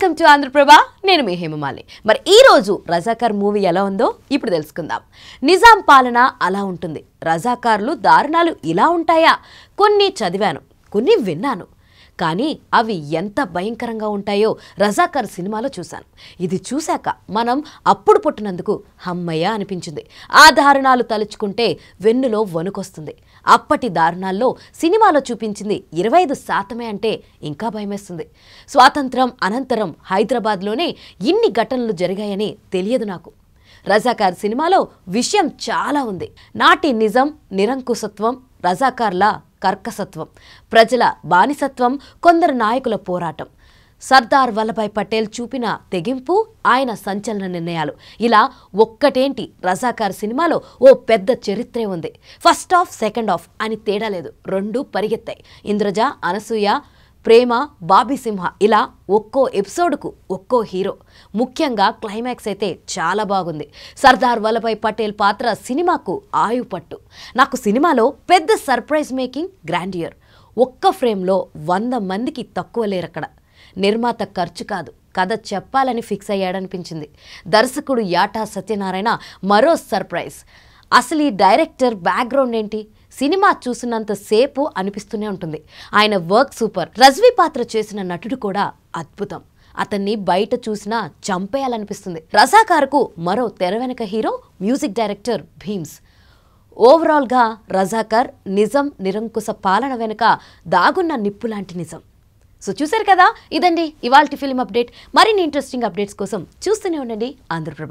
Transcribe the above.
Welcome to Andhraprabha నేను మీ హేమమాలి మరి ఈరోజు రజాకార్ మూవీ ఎలా ఉందో ఇప్పుడు తెలుసుకుందాం. నిజాం పాలన అలా ఉంటుంది. రజాకార్లు దారుణాలు ఇలా ఉంటాయా? కొన్ని చదివాను కొన్ని విన్నాను. కానీ అవి ఎంత భయంకరంగా ఉంటాయో రజాకార్ సినిమాలో చూశాను. ఇది చూశాక మనం అప్పుడు పుట్టినందుకు హమ్మయ్య అనిపించింది. ఆ దారుణాలు తలుచుకుంటే వెన్నులో వణుకొస్తుంది. అప్పటి దారుణాల్లో సినిమాలో చూపించింది ఇరవై ఐదు శాతమే అంటే ఇంకా భయమేస్తుంది. స్వాతంత్రం అనంతరం హైదరాబాద్లోనే ఇన్ని ఘటనలు జరిగాయని తెలియదు నాకు. రజాకార్ సినిమాలో విషయం చాలా ఉంది. నాటి నిజం నిరంకుశత్వం రజాకార్ల కర్కసత్వం ప్రజల బానిసత్వం కొందరు నాయకుల పోరాటం. సర్దార్ వల్లభాయ్ పటేల్ చూపిన తెగింపు ఆయన సంచలన నిర్ణయాలు. ఇలా ఒక్కటేంటి రజాకార్ సినిమాలో ఓ పెద్ద చరిత్రే ఉంది. ఫస్ట్ ఆఫ్ సెకండ్ ఆఫ్ అని తేడా లేదు. రెండు పరిగెత్తాయి. ఇంద్రజ అనసూయ ప్రేమ బాబీ సింహ ఇలా ఒక్కో ఎపిసోడ్కు ఒక్కో హీరో. ముఖ్యంగా క్లైమాక్స్ అయితే చాలా బాగుంది. సర్దార్ వల్లభాయ్ పటేల్ పాత్ర సినిమాకు ఆయు పట్టు. నాకు సినిమాలో పెద్ద సర్ప్రైజ్ మేకింగ్ గ్రాండియర్. ఒక్క ఫ్రేమ్లో వంద మందికి తక్కువ లేరక్కడ. నిర్మాత ఖర్చు కాదు. కథ చెప్పాలని ఫిక్స్ అయ్యాడనిపించింది. దర్శకుడు యాటా సత్యనారాయణ మరో సర్ప్రైజ్. అసలు ఈ డైరెక్టర్ బ్యాక్గ్రౌండ్ ఏంటి? సినిమా చూసినంత సేపు అనిపిస్తూనే ఉంటుంది. ఆయన వర్క్ సూపర్. రజ్వీ పాత్ర చేసిన నటుడు కూడా అద్భుతం. అతన్ని బయట చూసినా చంపేయాలనిపిస్తుంది. రజాకార్కు మరో తెర వెనక హీరో మ్యూజిక్ డైరెక్టర్ భీమ్స్. ఓవరాల్గా రజాకర్ నిజం నిరంకుశ పాలన వెనుక దాగున్న నిప్పు లాంటి నిజం. సో చూశారు కదా? ఇదండి ఇవాల్టి ఫిల్మ్ అప్డేట్. మరిన్ని ఇంట్రెస్టింగ్ అప్డేట్స్ కోసం చూస్తూనే ఉండండి. ఆంధ్రప్రభ